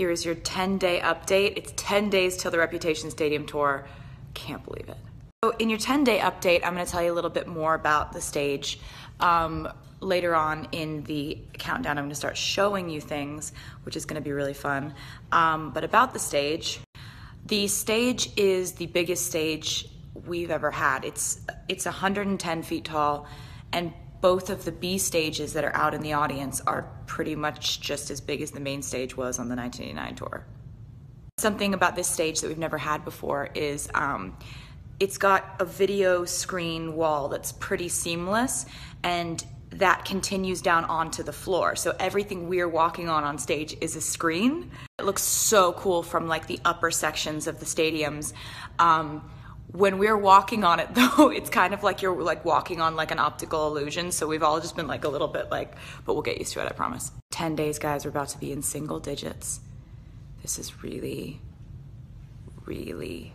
Here is your 10 day update. It's 10 days till the Reputation Stadium tour. Can't believe it. So, in your 10 day update, I'm going to tell you a little bit more about the stage. Um, later on in the countdown, I'm going to start showing you things, which is going to be really fun. Um, but about the stage, the stage is the biggest stage we've ever had. It's it's 110 feet tall, and both of the B stages that are out in the audience are pretty much just as big as the main stage was on the 1989 tour. Something about this stage that we've never had before is um, it's got a video screen wall that's pretty seamless and that continues down onto the floor. So everything we're walking on on stage is a screen. It looks so cool from like the upper sections of the stadiums. Um, when we're walking on it though it's kind of like you're like walking on like an optical illusion. So we've all just been like a little bit like but we'll get used to it i promise. 10 days guys we're about to be in single digits. This is really really